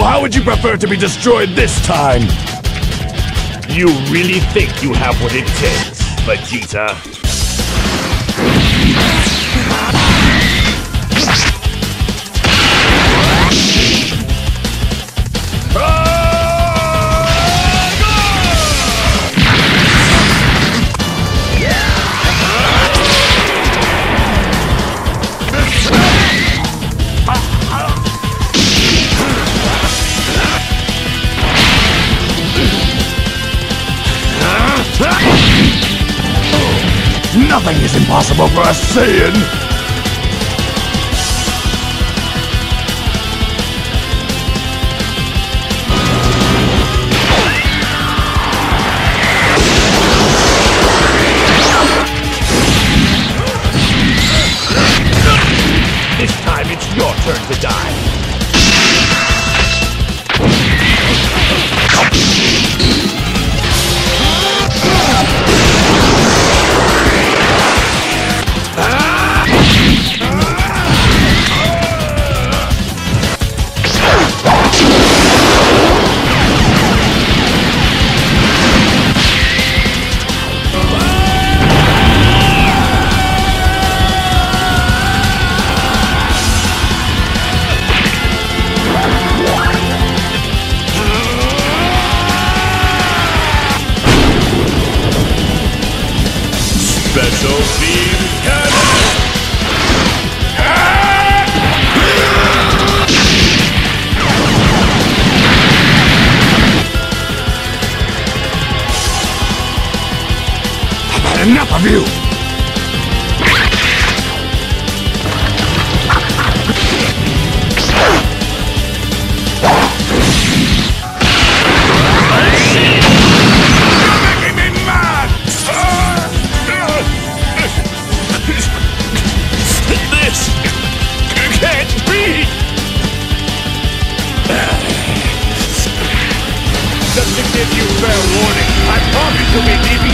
how would you prefer to be destroyed this time? You really think you have what it takes, Vegeta? Nothing is impossible for a Saiyan! This time it's your turn to die. Special Beam Cannon! Enough of you! To give you fair warning, I promise to be leaving